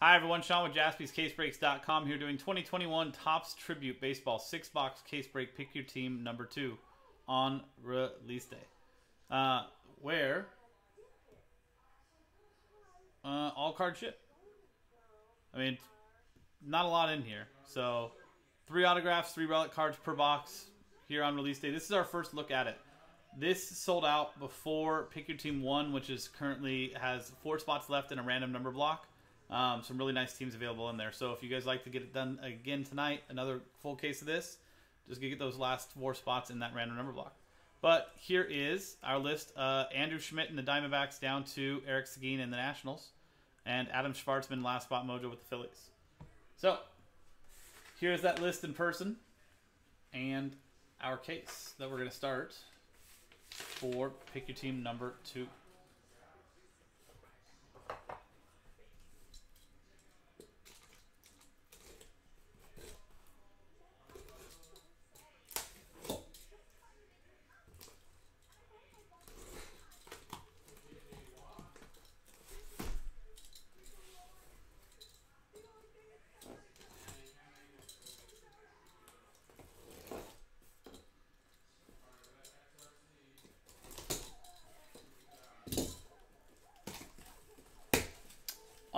Hi, everyone. Sean with jaspyscasebreaks.com here doing 2021 Topps Tribute Baseball six box case break. Pick your team number two on release day. Uh, where uh, all card ship. I mean, not a lot in here. So, three autographs, three relic cards per box here on release day. This is our first look at it. This sold out before Pick Your Team 1, which is currently has four spots left in a random number block. Um, some really nice teams available in there. So if you guys like to get it done again tonight, another full case of this, just get those last four spots in that random number block. But here is our list. Uh, Andrew Schmidt and the Diamondbacks down to Eric Seguin and the Nationals. And Adam Schwartzman, last spot mojo with the Phillies. So here's that list in person. And our case that we're going to start for pick your team number two.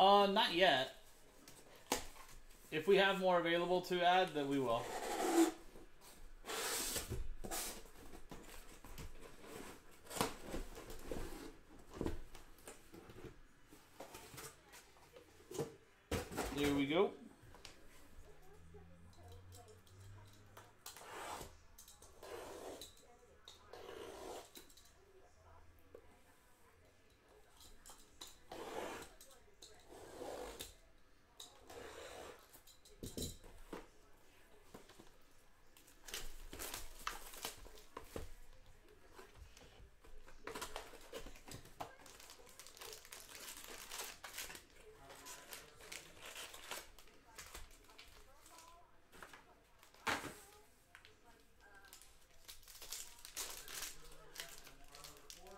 Uh, not yet. If we have more available to add, then we will. There we go.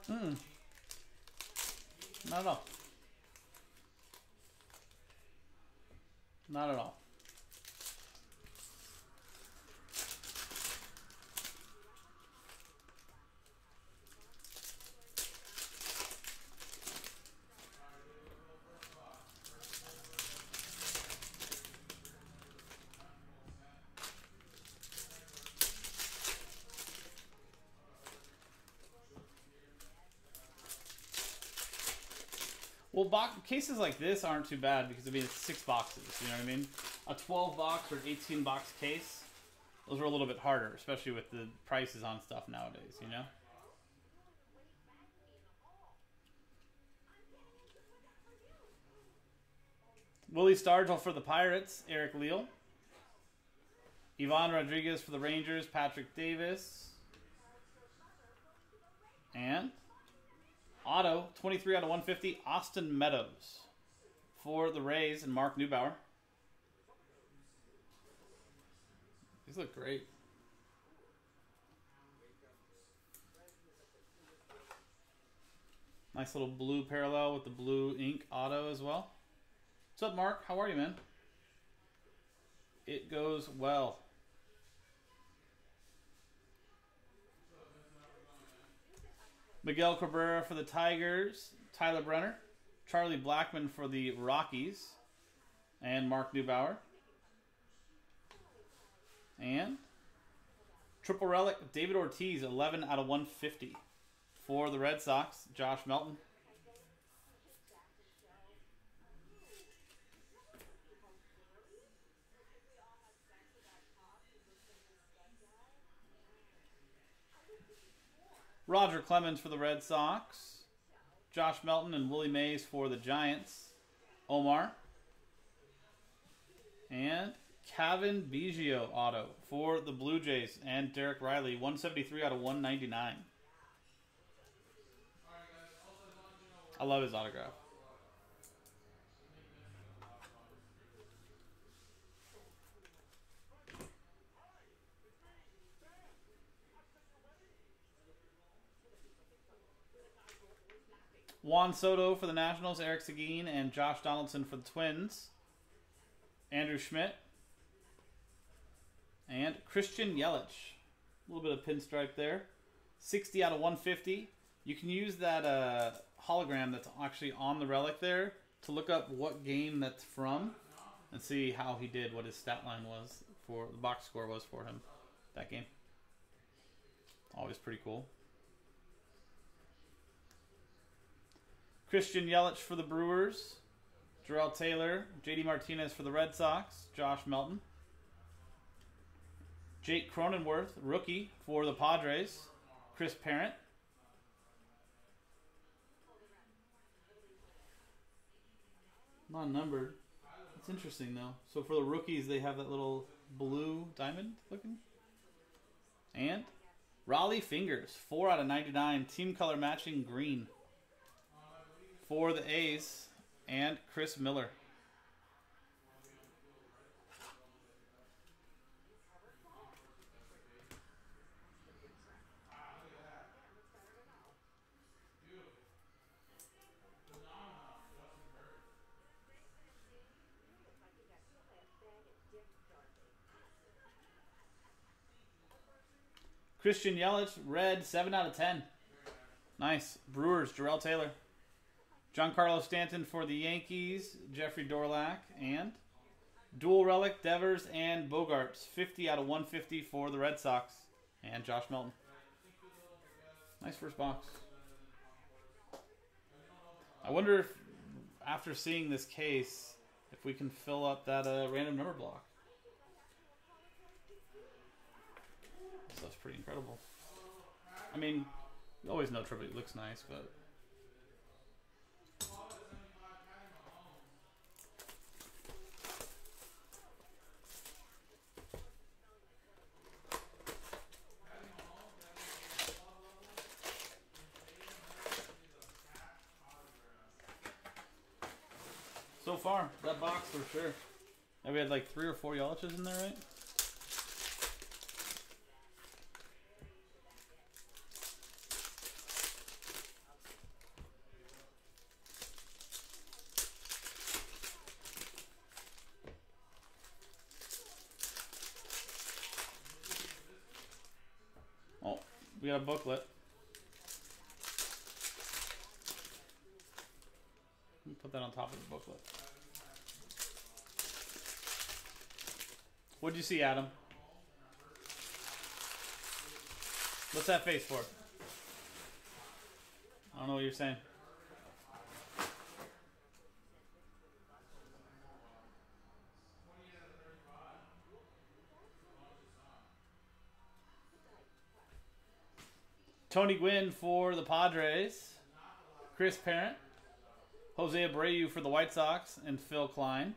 Hmm. Not at all. Not at all. Well, box, cases like this aren't too bad because I mean it's six boxes. You know what I mean? A 12 box or 18 box case, those are a little bit harder, especially with the prices on stuff nowadays. You know. Willie Stargell for the Pirates, Eric Leal. Ivan Rodriguez for the Rangers, Patrick Davis. And Auto, 23 out of 150, Austin Meadows for the Rays and Mark Neubauer. These look great. Nice little blue parallel with the blue ink auto as well. What's up, Mark? How are you, man? It goes well. Miguel Cabrera for the Tigers, Tyler Brenner, Charlie Blackmon for the Rockies, and Mark Neubauer. And triple relic, David Ortiz, 11 out of 150 for the Red Sox, Josh Melton. Roger Clemens for the Red Sox. Josh Melton and Willie Mays for the Giants. Omar. And Cavan Biggio auto for the Blue Jays and Derek Riley. 173 out of 199. I love his autograph. Juan Soto for the Nationals, Eric Seguin, and Josh Donaldson for the Twins. Andrew Schmidt. And Christian Yelich. A little bit of pinstripe there. 60 out of 150. You can use that uh, hologram that's actually on the relic there to look up what game that's from and see how he did, what his stat line was for the box score was for him that game. Always pretty cool. Christian Yelich for the Brewers. Jarrell Taylor, JD Martinez for the Red Sox, Josh Melton. Jake Cronenworth, rookie for the Padres, Chris Parent. Not numbered. It's interesting though. So for the rookies, they have that little blue diamond looking. And Rollie Fingers, 4 out of 99, team color matching green. For the A's, and Chris Miller. Christian Yelich, red, 7 out of 10. Nice. Brewers, Jarrell Taylor. Giancarlo Stanton for the Yankees, Jeffrey Dorlack, and dual relic, Devers and Bogaerts, 50 out of 150 for the Red Sox, and Josh Melton. Nice first box. I wonder if, after seeing this case, if we can fill up that uh, random number block. So that's pretty incredible. I mean, always know Triple looks nice, but. So far, that box for sure. And we had like three or four Yeliches in there, right? Oh, we got a booklet. Put that on top of the booklet. What'd you see, Adam? What's that face for? I don't know what you're saying. Tony Gwynn for the Padres. Chris Parent. Jose Abreu for the White Sox. And Phil Klein.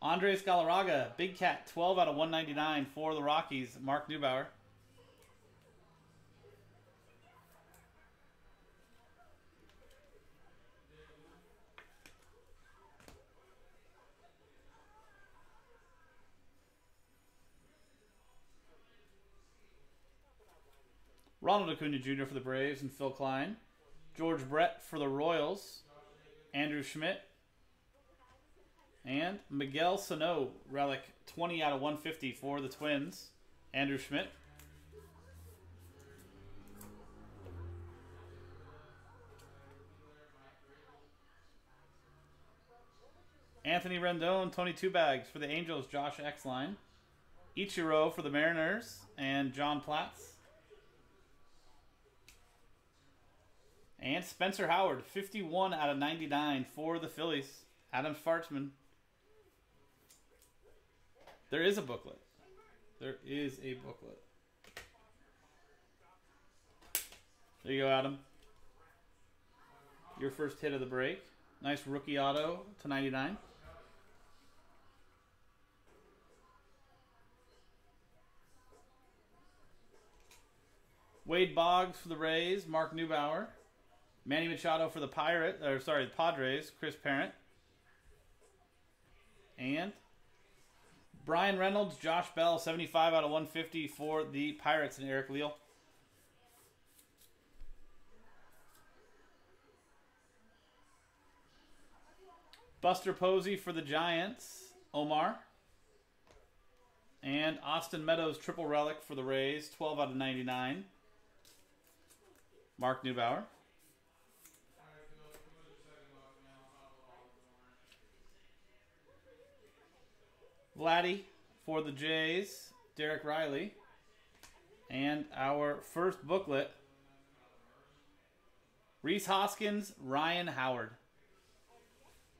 Andres Galarraga, Big Cat, 12 out of 199 for the Rockies. Mark Neubauer. Ronald Acuna Jr. for the Braves and Phil Klein. George Brett for the Royals. Andrew Schmidt. And Miguel Sano, relic 20 out of 150 for the Twins. Andrew Schmidt. Anthony Rendon, Tony Two Bags for the Angels, Josh Exline. Ichiro for the Mariners, and John Platts. And Spencer Howard, 51 out of 99 for the Phillies. Adam Fartsman. There is a booklet. There is a booklet. There you go, Adam. Your first hit of the break. Nice rookie auto to 99. Wade Boggs for the Rays. Mark Neubauer. Manny Machado for the Pirate, or sorry, the Padres. Chris Parent. And Bryan Reynolds, Josh Bell, 75 out of 150 for the Pirates and Eric Leal. Buster Posey for the Giants, Omar. And Austin Meadows, triple relic for the Rays, 12 out of 99. Mark Neubauer. Vladdy for the Jays, Derek Riley. And our first booklet, Rhys Hoskins, Ryan Howard.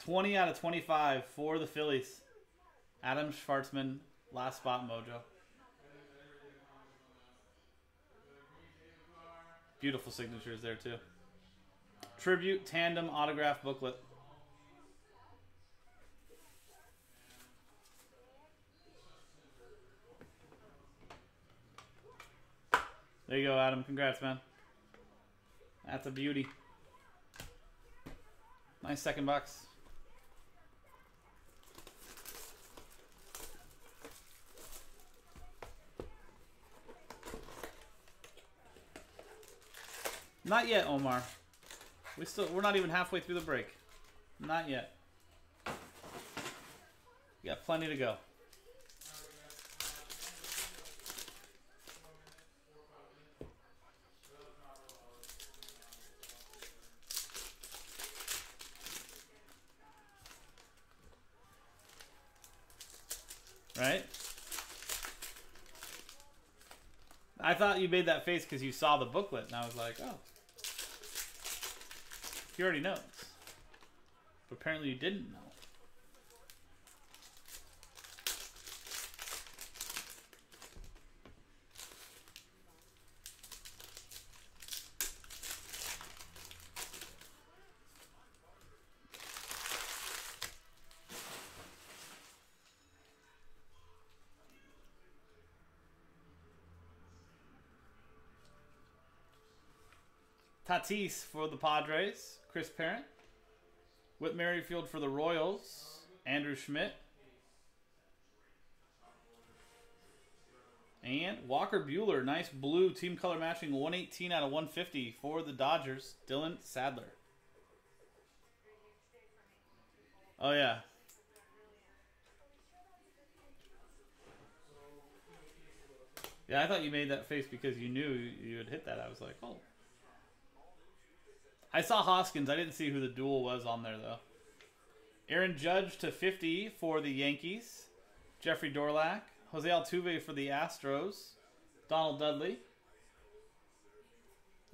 20 out of 25 for the Phillies. Adam Schwartzman, last spot mojo. Beautiful signatures there, too. Tribute Tandem Autograph Booklet. There you go, Adam. Congrats, man. That's a beauty. Nice second box. Not yet, Omar. We still we're not even halfway through the break. Not yet. We got plenty to go. Right? I you made that face because you saw the booklet, and I was like, oh. He already knows. But apparently you didn't know. Tatis for the Padres, Chris Parent. Whit Merrifield for the Royals, Andrew Schmidt. And Walker Buehler, nice blue team color matching 118 out of 150 for the Dodgers, Dylan Sadler. Oh, yeah. Yeah, I thought you made that face because you knew you had hit that. I was like, oh. I saw Hoskins. I didn't see who the dual was on there though. Aaron Judge to 50 for the Yankees. Jeffrey Dorlack. Jose Altuve for the Astros. Donald Dudley.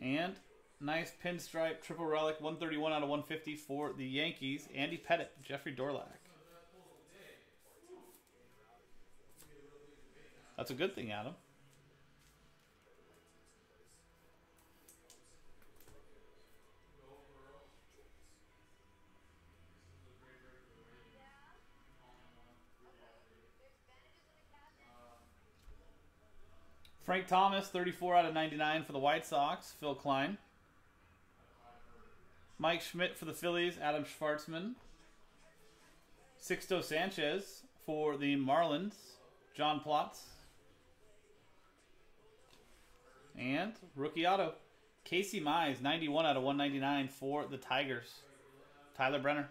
And nice pinstripe triple relic 131 out of 150 for the Yankees. Andy Pettitte, Jeffrey Dorlack. That's a good thing, Adam. Frank Thomas, 34 out of 99 for the White Sox. Phil Klein. Mike Schmidt for the Phillies. Adam Schwartzman. Sixto Sanchez for the Marlins. John Plotz. And rookie auto. Casey Mize, 91 out of 199 for the Tigers. Tyler Brenner.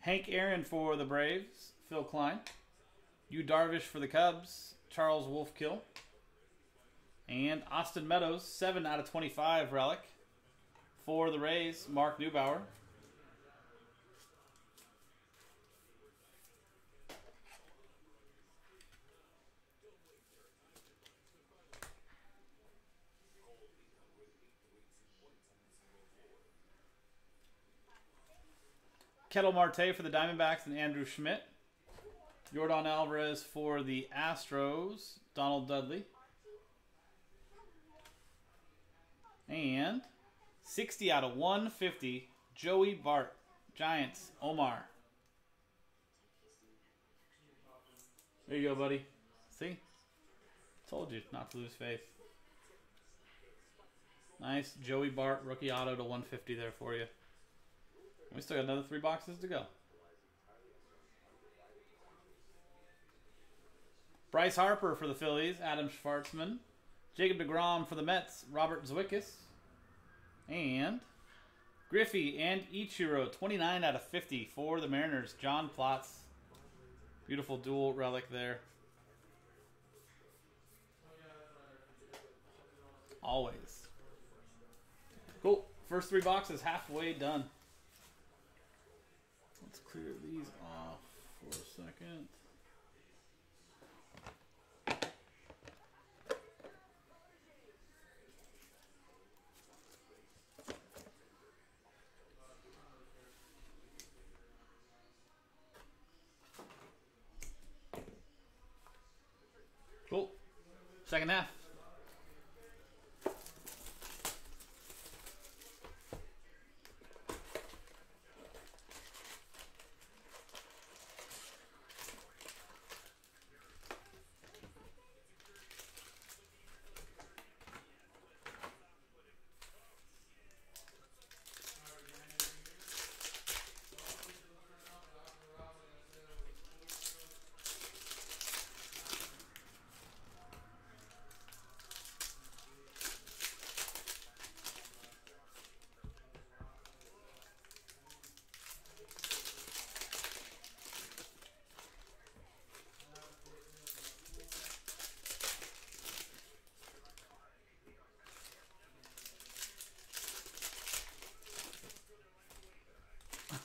Hank Aaron for the Braves, Phil Klein. Yu Darvish for the Cubs, Charles Wolfkill. And Austin Meadows, 7 out of 25 relic. For the Rays, Mark Neubauer. Ketel Marte for the Diamondbacks and Andrew Schmidt. Yordan Alvarez for the Astros, Donald Dudley. And 60 out of 150, Joey Bart. Giants. Omar. There you go, buddy. See? Told you not to lose faith. Nice. Joey Bart, rookie auto to 150 there for you. We still got another three boxes to go. Bryce Harper for the Phillies, Adam Schwartzman. Jacob DeGrom for the Mets, Robert Zwickis. And Griffey and Ichiro, 29 out of 50 for the Mariners, John Platz. Beautiful dual relic there. Always. Cool. First three boxes halfway done. Clear these off for a second. Cool. Second half.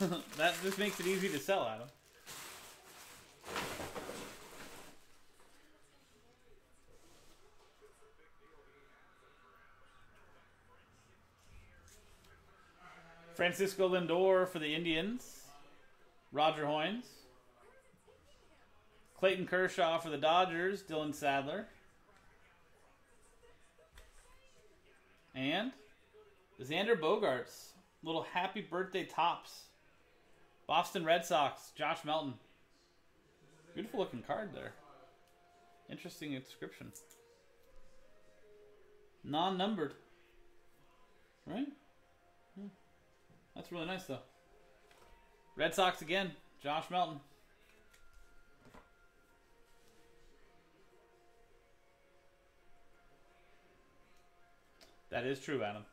that just makes it easy to sell, Adam. Francisco Lindor for the Indians. Roger Hoynes. Clayton Kershaw for the Dodgers. Dylan Sadler. And Xander Bogaerts. Little happy birthday Topps. Boston Red Sox. Josh Melton. Beautiful looking card there. Interesting inscription. Non numbered. Right? Hmm. That's really nice though. Red Sox again. Josh Melton. That is true, Adam.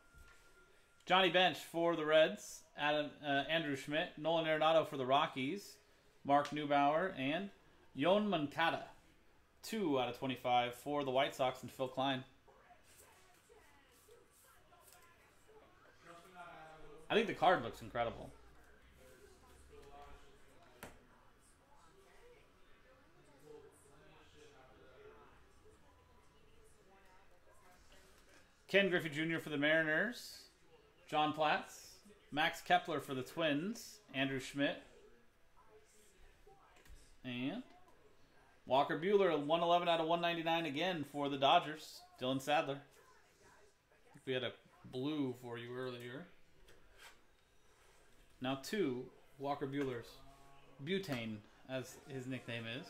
Johnny Bench for the Reds. Adam uh, Andrew Schmidt. Nolan Arenado for the Rockies. Mark Neubauer and Yoan Moncada. Two out of 25 for the White Sox and Phil Klein. I think the card looks incredible. Ken Griffey Jr. for the Mariners. John Platz. Max Kepler for the Twins. Andrew Schmidt. And Walker Buehler, 111 out of 199 again for the Dodgers. Dylan Sadler. We had a blue for you earlier. Now two Walker Buehler's. Butane, as his nickname is.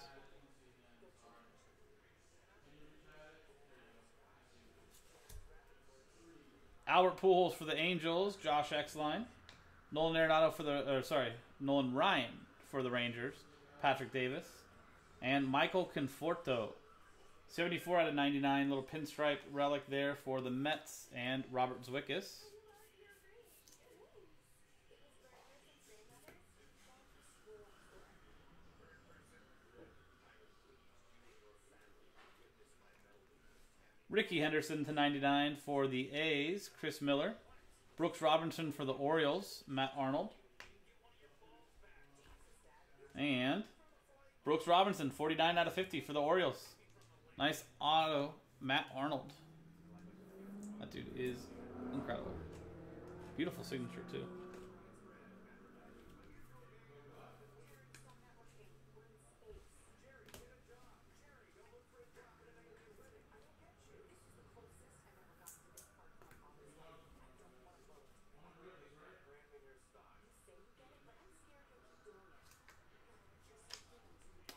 Albert Pujols for the Angels. Josh Exline. Nolan Arenado for the, or sorry, Nolan Ryan for the Rangers. Patrick Davis. And Michael Conforto. 74 out of 99. Little pinstripe relic there for the Mets and Robert Zwickis. Rickey Henderson to 99 for the A's, Chris Miller. Brooks Robinson for the Orioles, Matt Arnold. And Brooks Robinson, 49 out of 50 for the Orioles. Nice auto, Matt Arnold. That dude is incredible. Beautiful signature, too.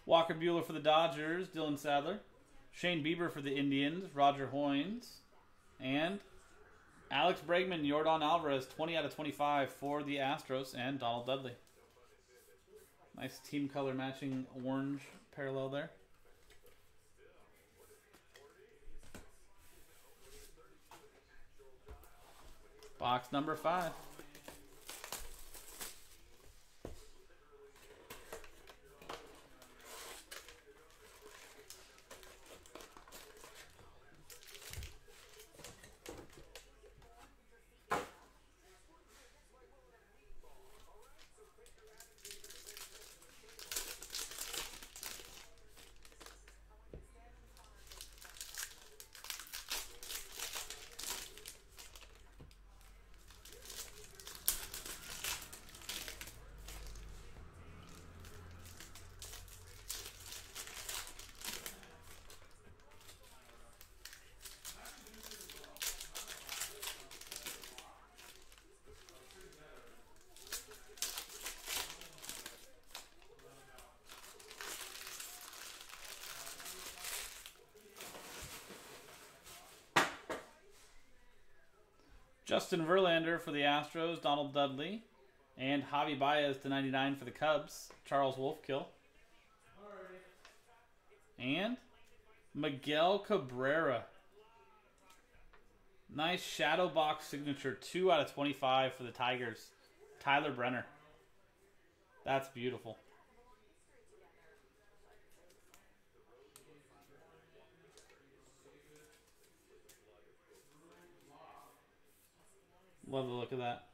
Walker Buehler for the Dodgers, Dylan Sadler. Shane Bieber for the Indians, Roger Hoynes. And Alex Bregman, Yordan Alvarez, 20 out of 25 for the Astros, and Donald Dudley. Nice team color matching orange parallel there. Box number five. Justin Verlander for the Astros, Donald Dudley, and Javi Baez to 99 for the Cubs, Charles Wolfkill. And Miguel Cabrera. Nice shadow box signature, 2 out of 25 for the Tigers, Tyler Brenner. That's beautiful. Love the look of that.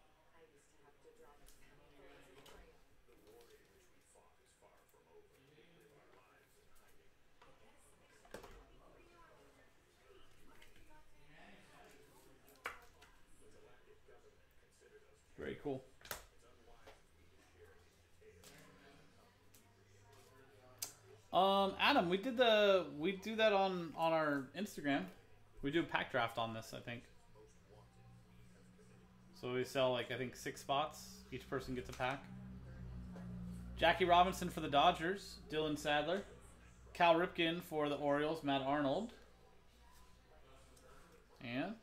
Very cool. Um, Adam, we did the we do that on on our Instagram. We do a pack draft on this, I think. So we sell like I think six spots. Each person gets a pack. Jackie Robinson for the Dodgers, Dylan Sadler. Cal Ripken for the Orioles, Matt Arnold. And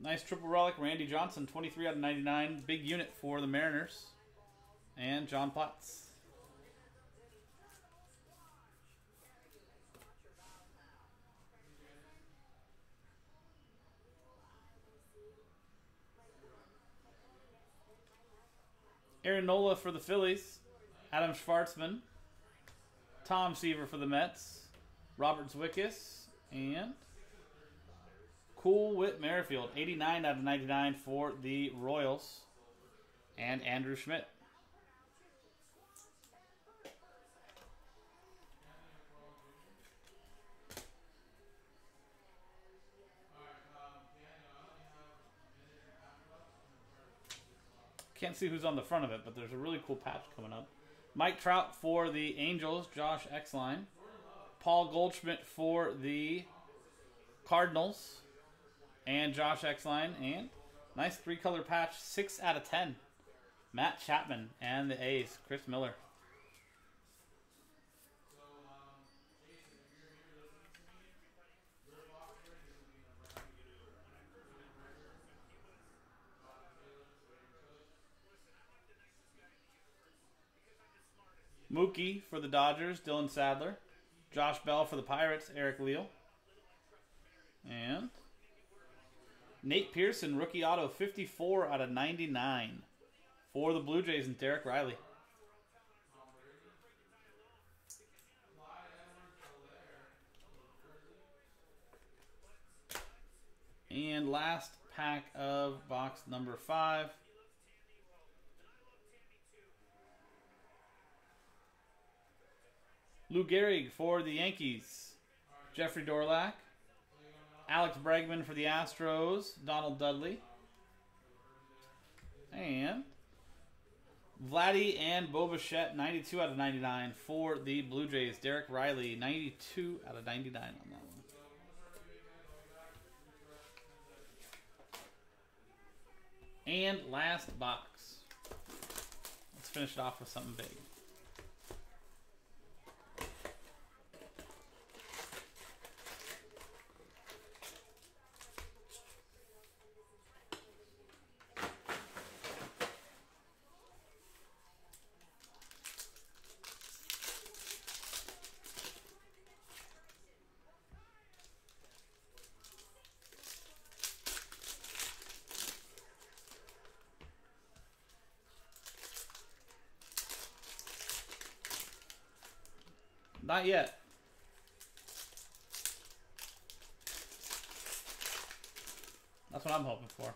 nice triple relic, Randy Johnson, 23 out of 99. Big unit for the Mariners. And John Platz. Aaron Nola for the Phillies. Adam Schwartzman. Tom Seaver for the Mets. Robert Zwickis. And Cool Whit Merrifield. 89 out of 99 for the Royals. And Andrew Schmidt. Can't see who's on the front of it, but there's a really cool patch coming up. Mike Trout for the Angels, Josh Exline. Paul Goldschmidt for the Cardinals, and Josh Exline. And nice three color patch, 6 out of 10. Matt Chapman and the A's, Chris Miller. Mookie for the Dodgers, Dylan Sadler. Josh Bell for the Pirates, Eric Leal. And Nate Pearson, rookie auto, 54 out of 99 for the Blue Jays and Derek Riley. And last pack of box number five. Lou Gehrig for the Yankees. Jeffrey Dorlack. Alex Bregman for the Astros. Donald Dudley. And Vladdy and Bo Bichette, 92 out of 99 for the Blue Jays. Derek Riley, 92 out of 99 on that one. And last box. Let's finish it off with something big. Not yet. That's what I'm hoping for.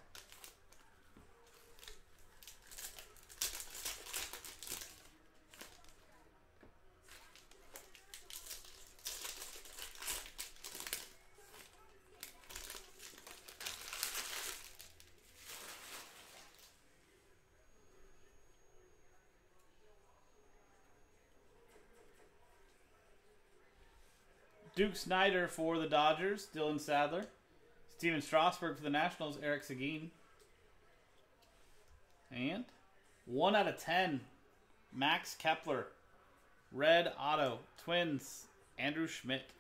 Duke Snider for the Dodgers, Dylan Sadler. Stephen Strasburg for the Nationals, Eric Seguin. And 1 out of 10, Max Kepler. Red Auto, Twins, Andrew Schmidt.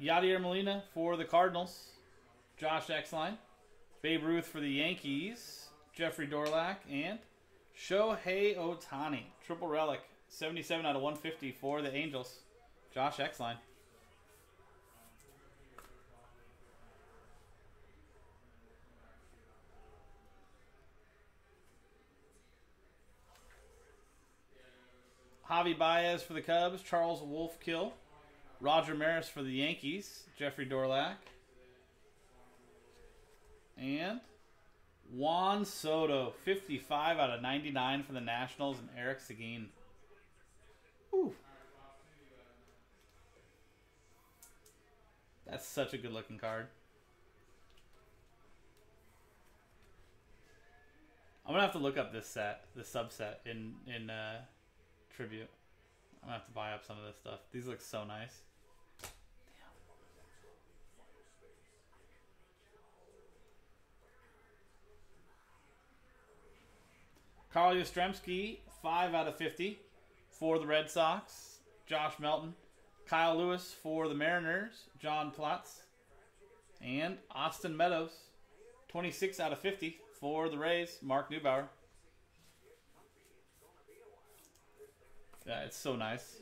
Yadier Molina for the Cardinals. Josh Exline. Babe Ruth for the Yankees. Jeffrey Dorlack. And Shohei Ohtani. Triple relic. 77 out of 150 for the Angels. Josh Exline. Javi Baez for the Cubs. Charles Wolfkill. Roger Maris for the Yankees, Jeffrey Dorlack. And Juan Soto, 55 out of 99 for the Nationals, and Eric Seguin. Ooh. That's such a good looking card. I'm gonna have to look up this set, the subset in in uh, tribute. I'm gonna have to buy up some of this stuff. These look so nice. Carl Yastrzemski, 5 out of 50 for the Red Sox. Josh Melton. Kyle Lewis for the Mariners. John Platz. And Austin Meadows, 26 out of 50 for the Rays. Mark Neubauer. Yeah, it's so nice.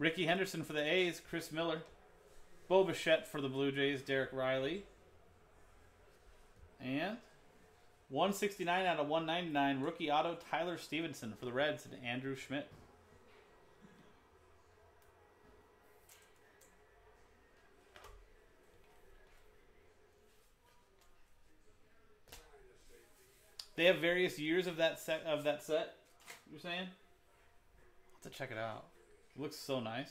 Rickey Henderson for the A's, Chris Miller. Bo Bichette for the Blue Jays, Derek Riley. And 169 out of 199, rookie auto, Tyler Stephenson for the Reds, and Andrew Schmidt. They have various years of that set of that set. You're saying? I'll have to check it out. Looks so nice.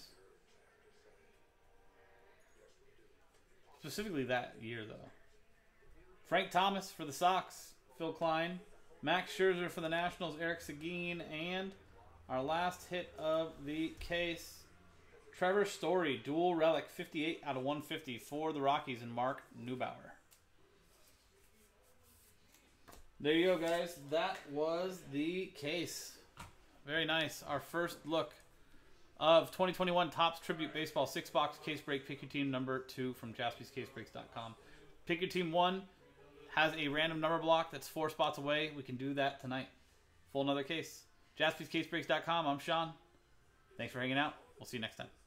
Specifically that year, though. Frank Thomas for the Sox. Phil Klein. Max Scherzer for the Nationals. Eric Seguin. And our last hit of the case. Trevor Story. Dual relic. 58 out of 150 for the Rockies. And Mark Neubauer. There you go, guys. That was the case. Very nice. Our first look of 2021 Topps Tribute Baseball six box case break. Pick your team number two from jaspyscasebreaks.com. Pick your team one has a random number block that's four spots away. We can do that tonight. Full another case. jaspyscasebreaks.com. I'm Sean. Thanks for hanging out. We'll see you next time.